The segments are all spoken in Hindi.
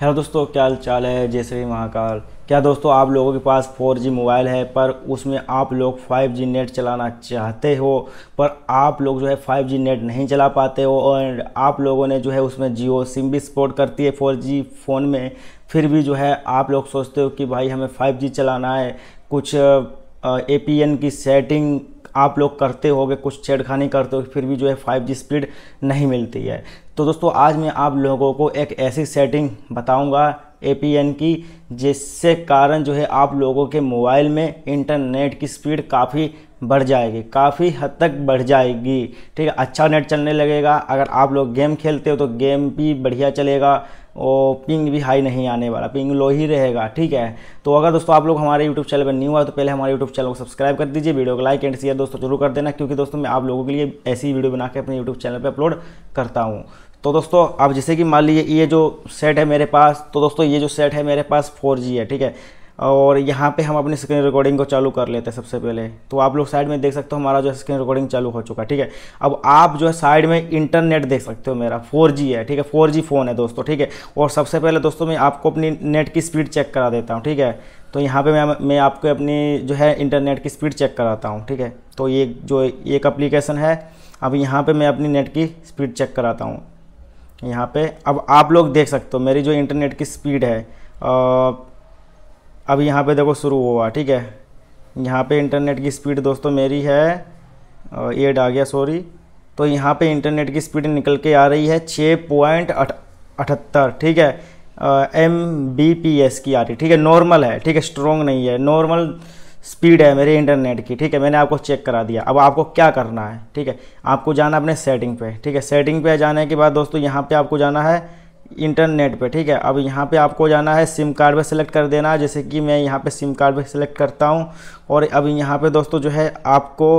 हेलो दोस्तों, क्या हाल चाल है? जय श्री महाकाल। क्या दोस्तों, आप लोगों के पास 4G मोबाइल है, पर उसमें आप लोग 5G नेट चलाना चाहते हो, पर आप लोग जो है 5G नेट नहीं चला पाते हो, और आप लोगों ने जो है उसमें जियो सिम भी सपोर्ट करती है 4G फ़ोन में। फिर भी जो है आप लोग सोचते हो कि भाई हमें 5G चलाना है। कुछ एपीएन की सेटिंग आप लोग करते होगे, कुछ छेड़खानी करते हो फिर भी जो है 5G स्पीड नहीं मिलती है। तो दोस्तों, आज मैं आप लोगों को एक ऐसी सेटिंग बताऊँगा एपीएन की, जिससे कारण जो है आप लोगों के मोबाइल में इंटरनेट की स्पीड काफ़ी बढ़ जाएगी, काफ़ी हद तक बढ़ जाएगी। ठीक है अच्छा नेट चलने लगेगा। अगर आप लोग गेम खेलते हो तो गेम भी बढ़िया चलेगा। और पिंग भी हाई नहीं आने वाला पिंग लो ही रहेगा, ठीक है? तो अगर दोस्तों आप लोग हमारे यूट्यूब चैनल पर न्यू है तो पहले हमारे यूट्यूब चैनल को सब्सक्राइब कर दीजिए वीडियो को लाइक एंड शेयर दोस्तों ज़रूर कर देना, क्योंकि दोस्तों मैं आप लोगों के लिए ऐसी वीडियो बना के अपने यूट्यूब चैनल पर अपलोड करता हूँ। तो दोस्तों आप जैसे कि मान लीजिए ये जो सेट है मेरे पास तो दोस्तों ये जो सेट है मेरे पास फोर है, ठीक है? और यहाँ पे हम अपनी स्क्रीन रिकॉर्डिंग को चालू कर लेते हैं सबसे पहले। तो आप लोग साइड में देख सकते हो हमारा जो है स्क्रीन रिकॉर्डिंग चालू हो चुका है, ठीक है? अब आप जो है साइड में इंटरनेट देख सकते हो मेरा 4G है, ठीक है? 4G फ़ोन है दोस्तों, ठीक है? और सबसे पहले दोस्तों मैं आपको अपनी नेट की स्पीड चेक करा देता हूँ, ठीक है? तो यहाँ पर मैं मैं आपको अपनी जो है इंटरनेट की स्पीड चेक कराता हूँ, ठीक है? तो ये जो एक अप्लीकेशन है, अब यहाँ पर मैं अपनी नेट की स्पीड चेक कराता हूँ। यहाँ पे अब आप लोग देख सकते हो मेरी जो इंटरनेट की स्पीड है अब यहाँ पे देखो शुरू हुआ, ठीक है? यहाँ पे इंटरनेट की स्पीड दोस्तों मेरी है एड आ गया सॉरी तो यहाँ पे इंटरनेट की स्पीड निकल के आ रही है छः पॉइंट अठहत्तर ठीक है? एम बी पी एस की आ रही, ठीक है? नॉर्मल है, ठीक है? स्ट्रॉन्ग नहीं है नॉर्मल स्पीड है मेरे इंटरनेट की, ठीक है? मैंने आपको चेक करा दिया। अब आपको क्या करना है, ठीक है? आपको जाना अपने सेटिंग पे, ठीक है? सेटिंग पे जाने के बाद दोस्तों यहाँ पे आपको जाना है इंटरनेट पे, ठीक है? अब यहाँ पे आपको जाना है, सिम कार्ड पे सेलेक्ट कर देना। जैसे कि मैं यहाँ पे सिम कार्ड पे सेलेक्ट करता हूँ, और अब यहाँ पे दोस्तों जो है, आपको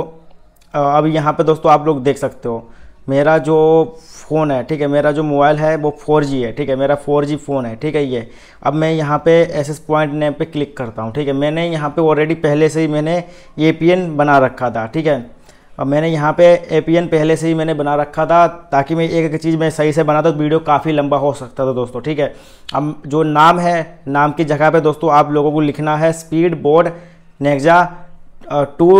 अब यहाँ पे दोस्तों आप लोग देख सकते हो। मेरा जो फ़ोन है, ठीक है? मेरा जो मोबाइल है, वो 4G है, ठीक है? मेरा 4G फ़ोन है, ठीक है ये? अब मैं यहाँ पे एस एस पॉइंट नेम पे क्लिक करता हूँ, ठीक है? मैंने यहाँ पे ऑलरेडी पहले से ही मैंने एपीएन बना रखा था, ठीक है? अब मैंने यहाँ पे ए पहले से ही मैंने बना रखा था, ताकि मैं एक एक चीज़ मैं सही से बना तो वीडियो काफ़ी लंबा हो सकता था दोस्तों, ठीक है? अब जो नाम है, नाम की जगह पे दोस्तों आप लोगों को लिखना है speed board Nexa two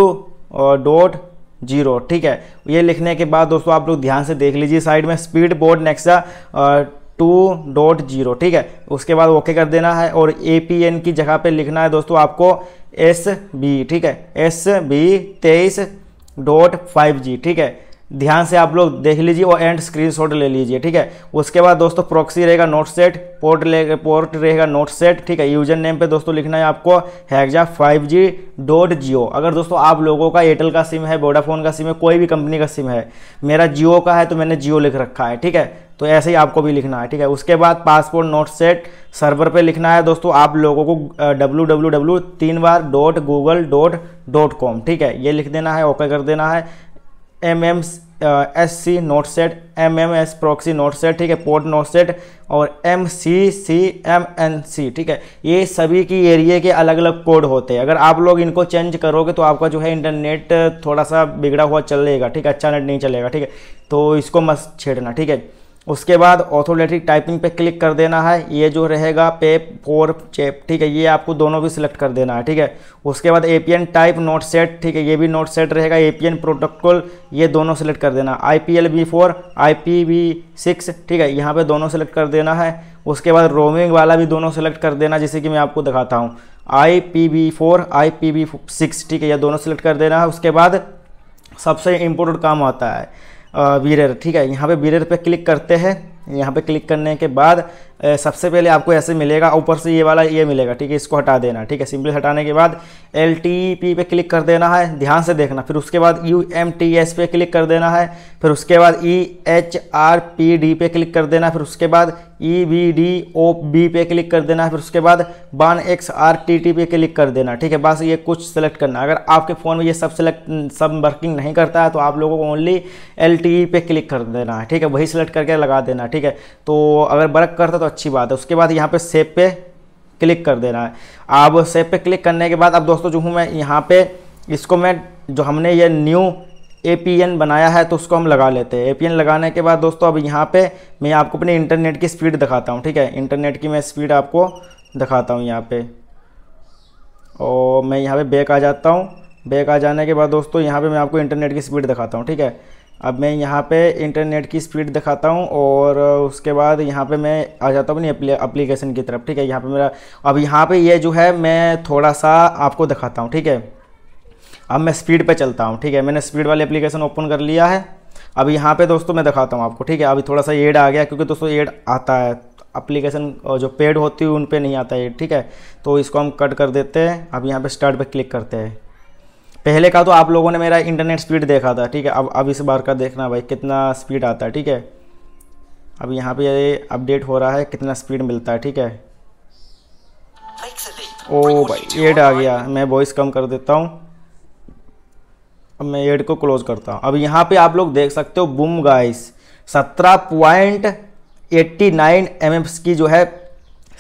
dot, zero, ठीक है? ये लिखने के बाद दोस्तों आप लोग ध्यान से देख लीजिए साइड में speed board Nexa two, dot, zero, ठीक है? उसके बाद ओके कर देना है और ए पी एन की जगह पे लिखना है दोस्तों आपको एस बी ठीक है? एस बी तेईस डॉट फाइव जी ठीक है? ध्यान से आप लोग देख लीजिए और एंड स्क्रीनशॉट ले लीजिए, ठीक है? उसके बाद दोस्तों प्रॉक्सी रहेगा नोट सेट पोर्ट ले पोर्ट रहेगा नोट सेट ठीक है? यूज़र नेम पे दोस्तों लिखना है आपको हैगजा फाइव जी डॉट जियो अगर दोस्तों आप लोगों का एयरटेल का सिम है वोडाफोन का सिम है, कोई भी कंपनी का सिम है, मेरा जियो का है तो मैंने जियो लिख रखा है, ठीक है? तो ऐसे ही आपको भी लिखना है, ठीक है? उसके बाद पासपोर्ट नोट सेट सर्वर पे लिखना है दोस्तों, आप लोगों को डब्ल्यू डब्ल्यू डब्ल्यू तीन बार dot Google dot dot com ठीक है? ये लिख देना है ओके कर देना है। M M S C not set M M S proxy not set ठीक है पोर्ट नोट सेट और M C C M N C ठीक है, ये सभी की एरिए के अलग अलग कोड होते हैं। अगर आप लोग इनको चेंज करोगे तो आपका जो है इंटरनेट थोड़ा सा बिगड़ा हुआ चलेगा, ठीक है अच्छा नेट नहीं चलेगा, ठीक है तो इसको मत छेड़ना, ठीक है। उसके बाद ऑथोमेटिक टाइपिंग पे क्लिक कर देना है। ये जो रहेगा पे फोर चेप ठीक है, ये आपको दोनों भी सिलेक्ट कर देना है, ठीक है। उसके बाद एपीएन टाइप नोट सेट ठीक है, ये भी नोट सेट रहेगा। ए एपीएन प्रोटोकॉल ये दोनों सेलेक्ट कर देना। I P L B four I P B six ठीक है, यहाँ पे दोनों सेलेक्ट कर देना है। उसके बाद रोमिंग वाला भी दोनों सेलेक्ट कर देना, जैसे कि मैं आपको दिखाता हूँ। I P B four I P B six ठीक है यह दोनों सेलेक्ट कर देना है। उसके बाद सबसे इम्पोर्टेंट काम आता है। वीरर ठीक है, यहाँ पे वीरर पे क्लिक करते हैं। यहाँ पे क्लिक करने के बाद सबसे पहले आपको ऐसे मिलेगा, ऊपर से ये वाला, ये मिलेगा, ठीक है, इसको हटा देना, ठीक है, सिंपली हटाने के बाद एल पे क्लिक कर देना है, ध्यान से देखना, फिर उसके बाद यू एम टी एस पे क्लिक कर देना है, फिर उसके बाद E H R P D पे क्लिक कर देना, फिर उसके बाद E B D O B पे क्लिक कर देना है फिर उसके बाद one X R T T पे क्लिक कर देना, ठीक है, बस ये कुछ सेलेक्ट करना, अगर आपके फ़ोन में ये सब सेलेक्ट सब वर्किंग नहीं करता है तो आप लोगों को ओनली एल टी पे क्लिक कर देना है, ठीक है, वही सेलेक्ट करके लगा देना, ठीक है तो अगर वर्क करता तो अच्छी बात है। उसके बाद यहाँ पे सेव पे क्लिक कर देना है। अब सेव पे क्लिक करने के बाद, अब दोस्तों जो हूँ मैं यहाँ पे, इसको मैं जो हमने ये न्यू एपीएन बनाया है तो उसको हम लगा लेते हैं। एपीएन लगाने के बाद दोस्तों, अब यहाँ पे मैं आपको अपने इंटरनेट की स्पीड दिखाता हूँ, ठीक है? इंटरनेट की मैं स्पीड आपको दिखाता हूँ यहाँ पे। और मैं यहाँ पे बैक आ जाता हूँ। बैक आ जाने के बाद दोस्तों, यहाँ पे मैं आपको इंटरनेट की स्पीड दिखाता हूँ, ठीक है? अब मैं यहाँ पे इंटरनेट की स्पीड दिखाता हूँ और उसके बाद यहाँ पे मैं आ जाता हूँ अपनी अप्लीकेशन की तरफ़, ठीक है? यहाँ पे मेरा, अब यहाँ पे ये जो है, मैं थोड़ा सा आपको दिखाता हूँ, ठीक है? अब मैं स्पीड पे चलता हूँ, ठीक है? मैंने स्पीड वाली एप्लीकेशन ओपन कर लिया है। अब यहाँ पे दोस्तों मैं दिखाता हूँ आपको, ठीक है? अभी थोड़ा सा एड आ गया, क्योंकि दोस्तों एड आता है। अप्लीकेशन जो पेड होती है, उन पर नहीं आता है ठीक है? तो इसको हम कट कर देते हैं। अब यहाँ पर स्टार्ट पर क्लिक करते हैं। पहले का तो आप लोगों ने मेरा इंटरनेट स्पीड देखा था, ठीक है? अब अब इस बार का देखना भाई, कितना स्पीड आता है, ठीक है? अब यहाँ पे अपडेट हो रहा है, कितना स्पीड मिलता है, ठीक है? ओ भाई एड आ गया। मैं वॉइस कम कर देता हूँ। अब मैं एड को क्लोज करता हूँ। अब यहाँ पे आप लोग देख सकते हो बुम गाइस सत्रह पॉइंट एट्टी नाइन एम की जो है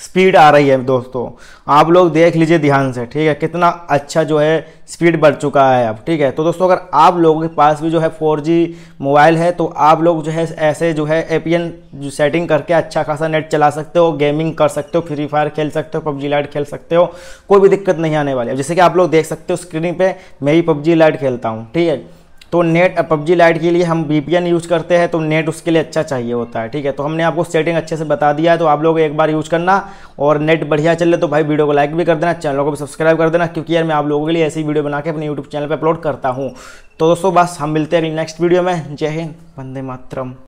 स्पीड आ रही है दोस्तों। आप लोग देख लीजिए ध्यान से, ठीक है? कितना अच्छा जो है स्पीड बढ़ चुका है अब, ठीक है? तो दोस्तों, अगर आप लोगों के पास भी जो है 4G मोबाइल है तो आप लोग जो है ऐसे जो है एपीएन जो सेटिंग करके अच्छा खासा नेट चला सकते हो गेमिंग कर सकते हो फ्री फायर खेल सकते हो, पबजी लाइट खेल सकते हो, कोई भी दिक्कत नहीं आने वाली। है जैसे कि आप लोग देख सकते हो स्क्रीन पर मैं ही पबजी लाइट खेलता हूँ, ठीक है? तो नेट, पबजी लाइट के लिए हम वीपीएन यूज़ करते हैं तो नेट उसके लिए अच्छा चाहिए होता है, ठीक है? तो हमने आपको सेटिंग अच्छे से बता दिया है तो आप लोग एक बार यूज़ करना और नेट बढ़िया चले तो भाई वीडियो को लाइक भी कर देना, चैनल को भी सब्सक्राइब कर देना, क्योंकि यार मैं आप लोगों के लिए ऐसी वीडियो बना के अपने यूट्यूब चैनल पर अपलोड करता हूँ। तो दोस्तों, बस हम मिलते हैं नेक्स्ट वीडियो में। जय हिंद, वंदे मातरम।